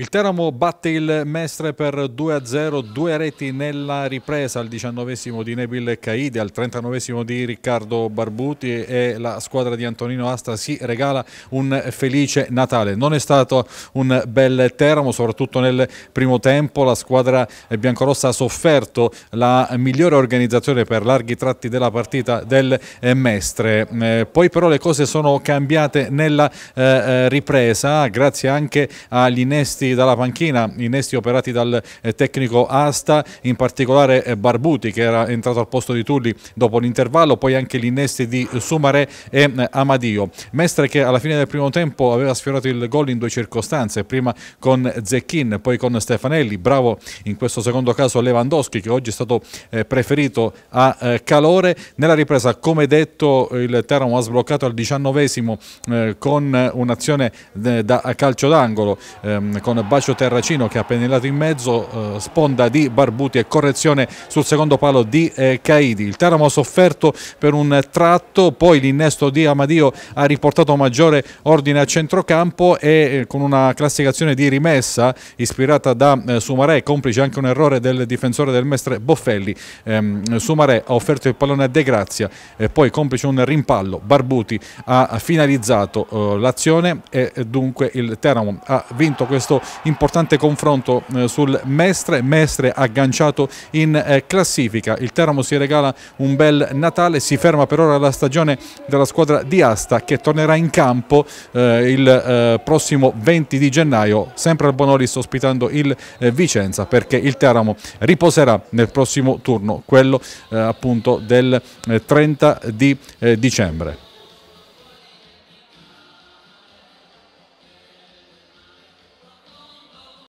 Il Teramo batte il Mestre per 2-0, due reti nella ripresa al 19 di Nebil Caide, al 39 di Riccardo Barbuti e la squadra di Antonino Asta si regala un felice Natale. Non è stato un bel Teramo, soprattutto nel primo tempo, la squadra biancorossa ha sofferto la migliore organizzazione per larghi tratti della partita del Mestre. Eh, poi però le cose sono cambiate nella eh, eh, ripresa grazie anche agli innesti dalla panchina, innesti operati dal eh, tecnico Asta, in particolare eh, Barbuti che era entrato al posto di Tulli dopo l'intervallo, poi anche gli innesti di Sumare e eh, Amadio. Mestre che alla fine del primo tempo aveva sfiorato il gol in due circostanze, prima con Zecchin, poi con Stefanelli, bravo in questo secondo caso Lewandowski che oggi è stato preferito a calore. Nella ripresa, come detto, il Teramo ha sbloccato al diciannovesimo con un'azione da calcio d'angolo ehm, con Bacio Terracino che ha pennellato in mezzo, eh, sponda di Barbuti e correzione sul secondo palo di eh, Caidi. Il Teramo ha sofferto per un tratto, poi l'innesto di Amadio ha riportato maggiore ordine a centrocampo e eh, con una classificazione di rimessa ispirata da eh, Sumarè, complice anche un errore del difensore del Mestre Boffelli. Ehm, Sumarè ha offerto il pallone a De Grazia poi complice un rimpallo. Barbuti ha finalizzato eh, l'azione e dunque il Teramo ha vinto importante confronto eh, sul Mestre, Mestre agganciato in eh, classifica, il Teramo si regala un bel Natale, si ferma per ora la stagione della squadra di Asta che tornerà in campo eh, il prossimo 20 di gennaio, sempre al Bonolis ospitando il Vicenza perché il Teramo riposerà nel prossimo turno, quello appunto del 30 di dicembre.